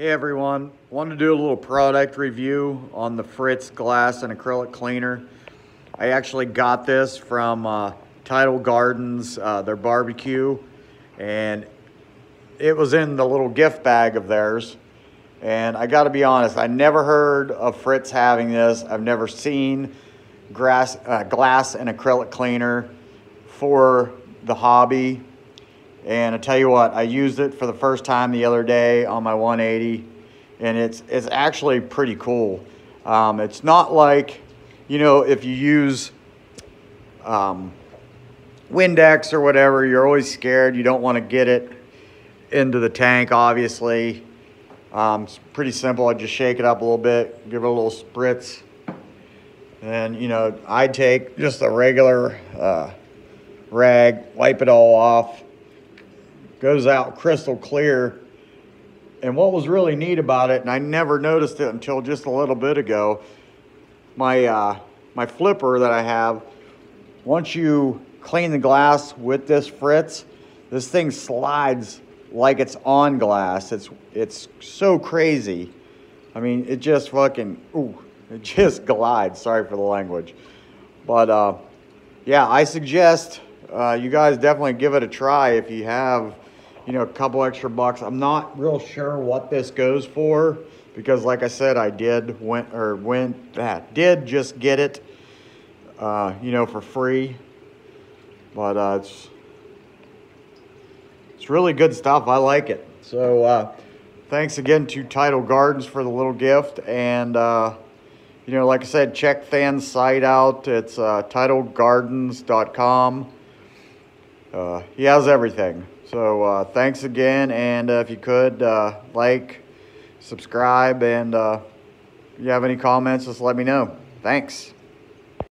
Hey everyone, wanted to do a little product review on the Fritz glass and acrylic cleaner. I actually got this from uh, Tidal Gardens, uh, their barbecue, and it was in the little gift bag of theirs. And I gotta be honest, I never heard of Fritz having this. I've never seen grass, uh, glass and acrylic cleaner for the hobby and I tell you what, I used it for the first time the other day on my 180, and it's it's actually pretty cool. Um, it's not like, you know, if you use um, Windex or whatever, you're always scared. You don't want to get it into the tank, obviously. Um, it's pretty simple. I just shake it up a little bit, give it a little spritz. And, you know, I take just a regular uh, rag, wipe it all off, goes out crystal clear. And what was really neat about it, and I never noticed it until just a little bit ago, my, uh, my flipper that I have, once you clean the glass with this Fritz, this thing slides like it's on glass. It's, it's so crazy. I mean, it just fucking, ooh, it just glides. Sorry for the language. But uh, yeah, I suggest uh, you guys definitely give it a try if you have you know, a couple extra bucks. I'm not real sure what this goes for because like I said, I did went or went that did just get it, uh, you know, for free. But uh, it's it's really good stuff. I like it. So uh, thanks again to Tidal Gardens for the little gift. And, uh, you know, like I said, check Than's site out. It's uh, tidalgardens.com. Uh, he has everything. So uh, thanks again, and uh, if you could uh, like, subscribe, and uh, if you have any comments, just let me know. Thanks.